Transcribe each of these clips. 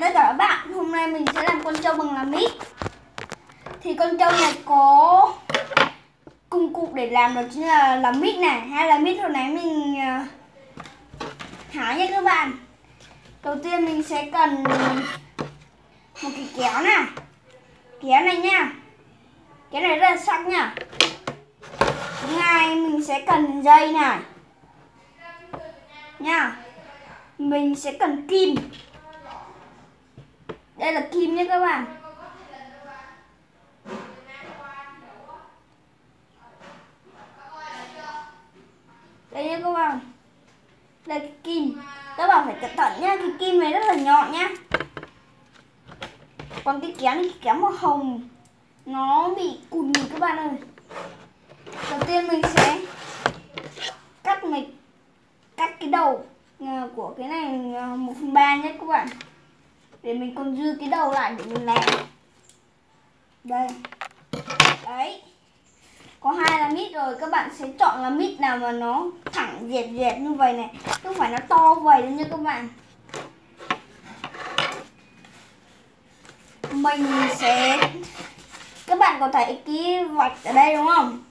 tất cả các bạn, hôm nay mình sẽ làm con trâu bằng làm mít. Thì con trâu này có công cụ để làm đó chính là làm mít này. Hay là mít hồi nãy mình ờ, hái nha các bạn. Đầu tiên mình sẽ cần một cái kéo này Kéo này nha. Kéo này rất là sắc nha. Thứ hai mình sẽ cần dây này. Nha. Mình sẽ cần kim đây là kim nhé các bạn. Đây nhé các bạn. Đây cái kim. Các bạn phải cẩn thận nhé cái kim này rất là nhọn nhá. Còn cái kéo này cái kéo màu hồng. Nó bị cùn các bạn ơi. Đầu tiên mình sẽ cắt mình cắt cái đầu à, của cái này à, một phần ba nhé các bạn để mình còn dư cái đầu lại để mình làm. Đây. Đấy. Có hai là mít rồi, các bạn sẽ chọn là mít nào mà nó thẳng dẹp dẹp như vậy này không phải nó to vậy đâu nha các bạn. Mình sẽ, các bạn có thấy cái vạch ở đây đúng không?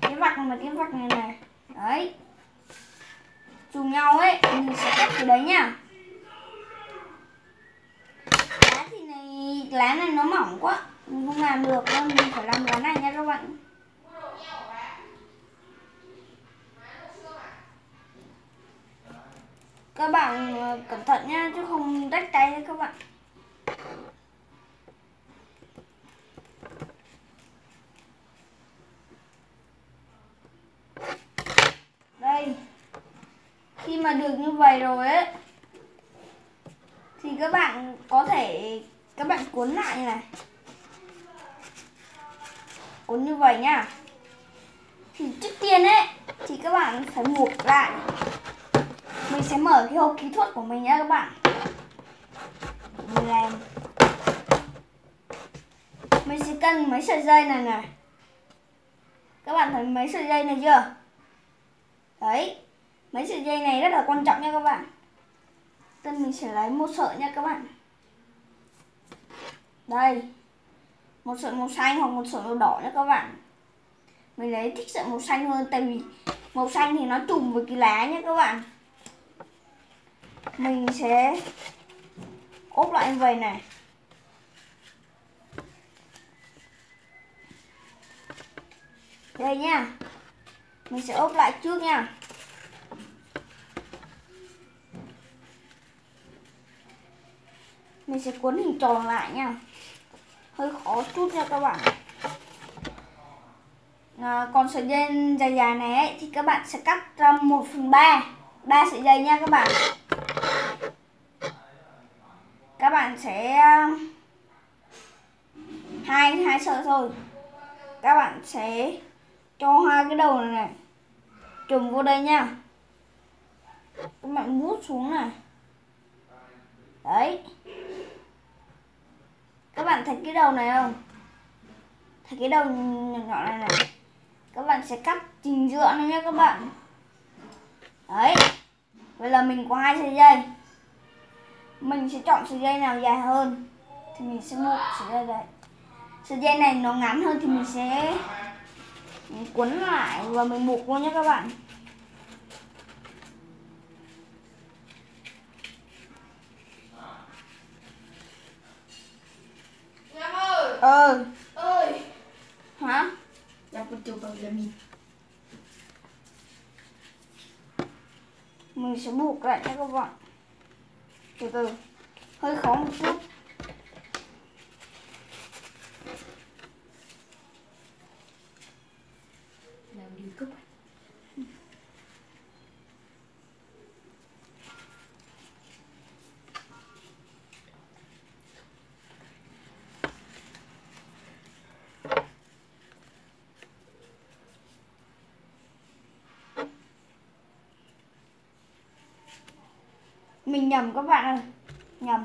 Cái vạch mà cái vạch này này. Đấy. Trùng nhau ấy, mình sẽ cắt từ đấy nha. Lá này nó mỏng quá. Mình không làm được nên mình phải làm lá này nha các bạn. Các bạn ờ, cẩn thận nha, chứ không rách tay đấy các bạn. Đây, khi mà được như vậy rồi ấy, thì các bạn có thể các bạn cuốn lại như này. Cuốn như vậy nha. Thì trước tiên ấy, thì các bạn phải buộc lại. Mình sẽ mở cái hộp kỹ thuật của mình nha các bạn. Mình làm. Mình sẽ cần mấy sợi dây này này. Các bạn thấy mấy sợi dây này chưa? Đấy, mấy sợi dây này rất là quan trọng nha các bạn. Tên mình sẽ lấy một sợi nha các bạn đây, một sợi màu xanh hoặc một sợi màu đỏ nhé các bạn. Mình lấy thích sợi màu xanh hơn, tại vì màu xanh thì nó trùng với cái lá nhé các bạn. Mình sẽ ốp lại như vậy này. Đây nha. Mình sẽ ốp lại trước nha. Mình sẽ cuốn hình tròn lại nha hơi khó chút nha các bạn à, còn sợi dây dài dài này ấy, thì các bạn sẽ cắt ra 1 phần 3 ba sợi dây nha các bạn. Các bạn sẽ à, hai hai sợi thôi. Các bạn sẽ cho hai cái đầu này này trùm vô đây nha. Các bạn mút xuống này. Đấy các bạn thấy cái đầu này không? Thấy cái đầu nhỏ nhỏ này này. Các bạn sẽ cắt trình giữa nó nhé các bạn. Đấy. Vậy là mình có hai sợi dây. Mình sẽ chọn sợi dây nào dài hơn thì mình sẽ buộc sợi dây này. sợi dây này nó ngắn hơn thì mình sẽ cuốn lại và mình buộc luôn nhé các bạn. Ờ. Ơi hả? Dạ con chụp bằng mình. Mình sẽ buộc lại nha các bạn. Từ từ. Hơi khó một chút Làm đi cốc mình nhầm các bạn ơi. Nhầm.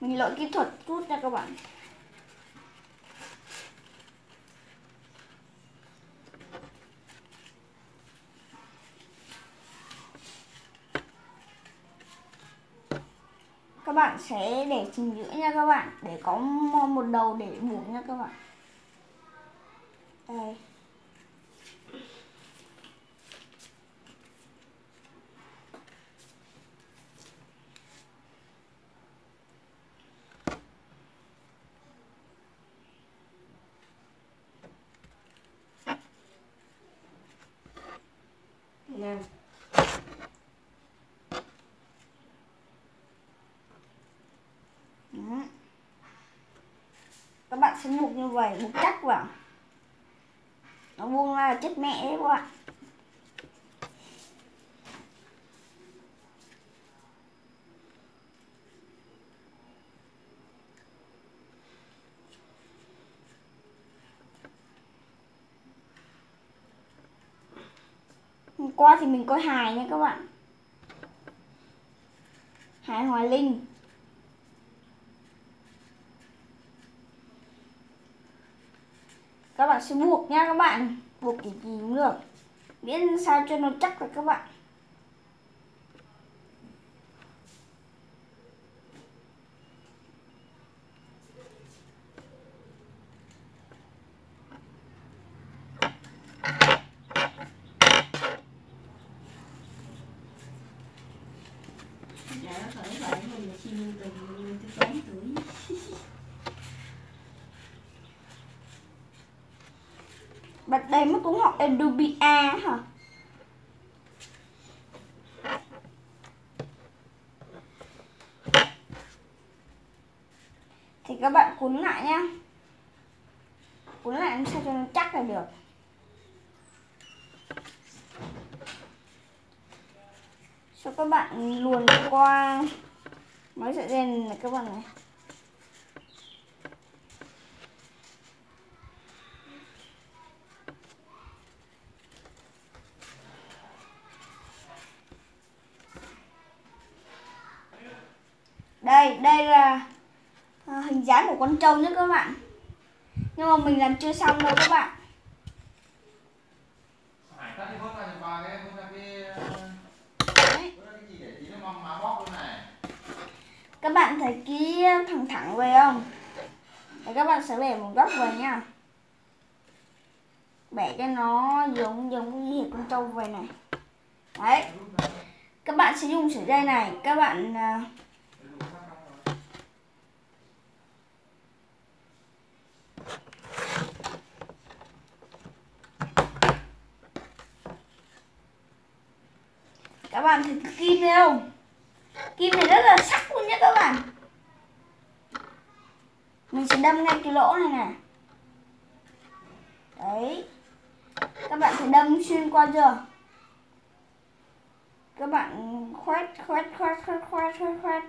Mình lỗi kỹ thuật chút nha các bạn. Các bạn sẽ để chính giữa nha các bạn, để có một đầu để buộc nha các bạn. Đây. Ngang Đó. các bạn sẽ buộc như vậy buộc chắc vào nó buông ra là chết mẹ đấy các bạn. Qua thì mình coi hài nha các bạn. Hài Hòa Linh. Các bạn sẽ buộc nha các bạn. Buộc cái gì cũng được. Miễn sao cho nó chắc là các bạn Dạ nó khởi vậy mình là xin từ từ 8 tuổi bạn đây mới cũng học Adobe A hả? Thì các bạn cuốn lại nhá. Cuốn lại làm sao cho nó chắc là được. Cho các bạn luồn qua. Mấy sợi dây này các bạn này. Đây đây là à, hình dáng của con trâu nhé các bạn. Nhưng mà mình làm chưa xong đâu các bạn. Đấy. để các bạn thấy cái thẳng thẳng về không? Đấy, các bạn sẽ bẻ một góc về nha. Bẻ cho nó giống giống như con trâu về này. Đấy. Các bạn sẽ dùng sợi dây này. Các bạn à, các bạn thấy cái kim này không kim này rất là sắc luôn nhé các bạn mình sẽ đâm ngay cái lỗ này nè. Đấy. Các bạn phải đâm xuyên qua chưa? Các bạn khoét khoét khoét khoét khoét khoét khoét.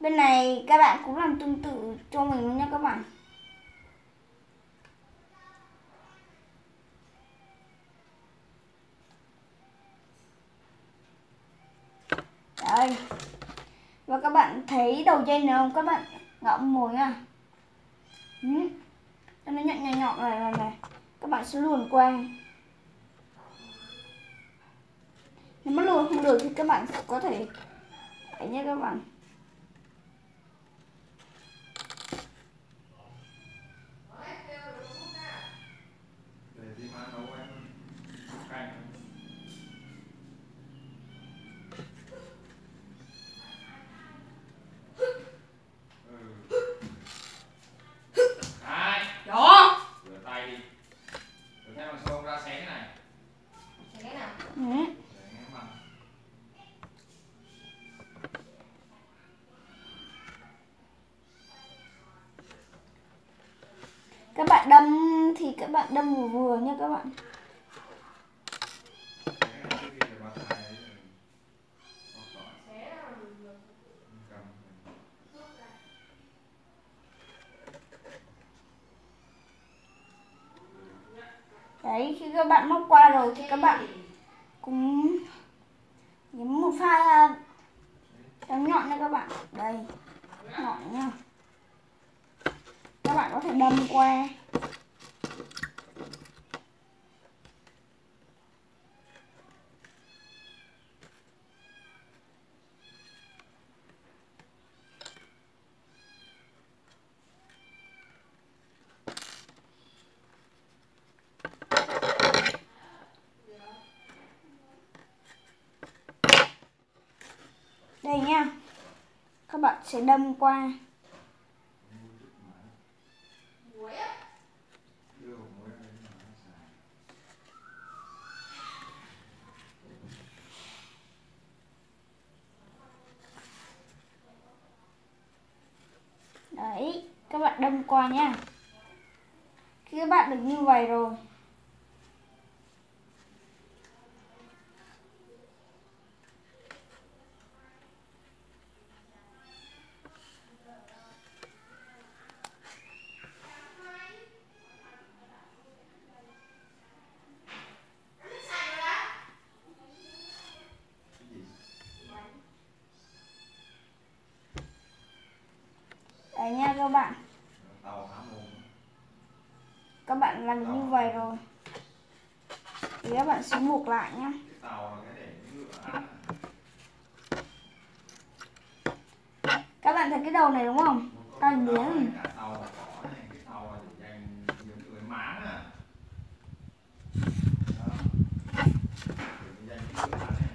Bên này các bạn cũng làm tương tự cho mình nha các bạn. Đây. Và các bạn thấy đầu dây này không? Các bạn ngậm mồi nha ừ. cho nó nhọn nhọn nhọn này này này. Các bạn sẽ luồn qua. Nếu mà luồn không được thì các bạn có thể ấy nhé các bạn Để tí má nấu em canh. Ừ. Hai, Đó rửa tay đi. Rửa tay bằng xô ra xé cái này. Thế cái nào ừ. Để nghe bằng. các bạn đâm thì các bạn đâm vừa vừa nha các bạn. Đấy, khi các bạn móc qua rồi thì các bạn cũng nhấn một pha đấm nhọn nha các bạn đây nhọn nha các bạn có thể đâm qua sẽ đâm qua. Đấy, các bạn đâm qua nhá khi các bạn được như vậy rồi cái gì đấy nha các bạn? Các bạn làm được như vậy rồi. Thì các bạn sẽ buộc lại ăn các bạn thấy cái đầu này đúng không? Có Căng cái tàu biến. này, cả tàu và cỏ này cái tàu là để dành những người máng à đó để dành những người máng này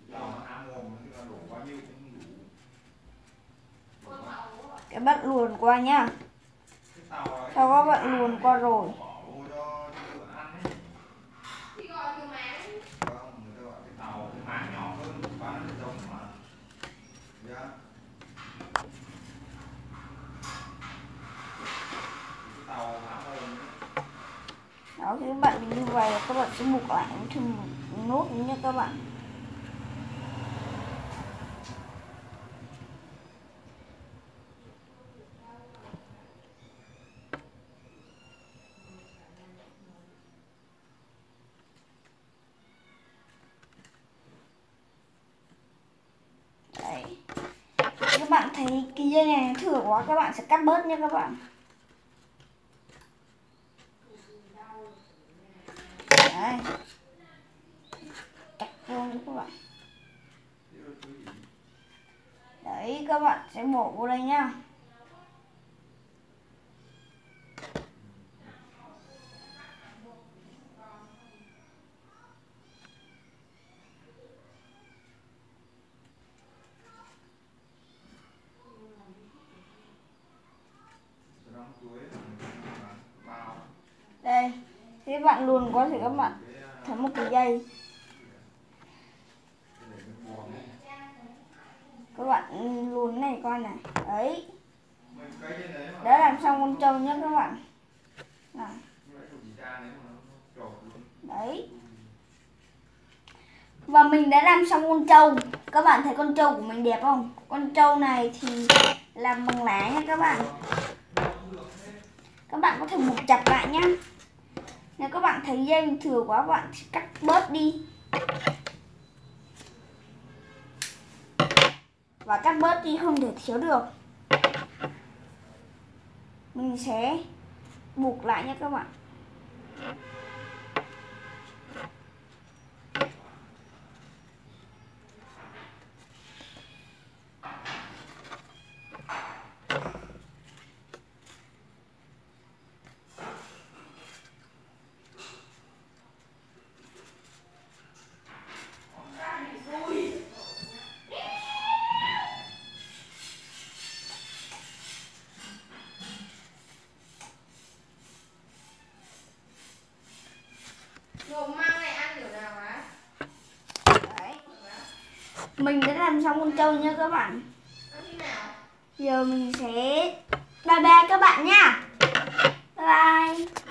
Cái tàu nó há mồm tức là đổ bao nhiêu cũng không đủ Đổ bao- các bạn luồn qua nhá Sau các bạn luồn qua rồi. đó khi các bạn như vậy là các bạn sẽ buộc lại thêm một nốt nữa nha các bạn đấy các bạn thấy cái dây này nó thừa quá, các bạn sẽ cắt bớt nha các bạn. Đấy. Chặt vuông các bạn. Đấy, các bạn sẽ bỏ vô đây nha Cái đóng chuối là người ta bán bao đây khi các bạn luồn quá thì các bạn thấy một cái dây các bạn luồn này coi này. Đấy. Đã làm xong con trâu nhá các bạn. Đấy. Và mình đã làm xong con trâu. Các bạn thấy con trâu của mình đẹp không? Con trâu này thì làm bằng lá nha các bạn. Các bạn có thể buộc chặt lại nhá nếu các bạn thấy dây mình thừa quá bạn thì cắt bớt đi. Và cắt bớt đi, không thể thiếu được. Mình sẽ buộc lại nha các bạn Đấy. Mình đã làm xong con trâu nha các bạn. Giờ mình sẽ bye bye các bạn nha. Bye bye.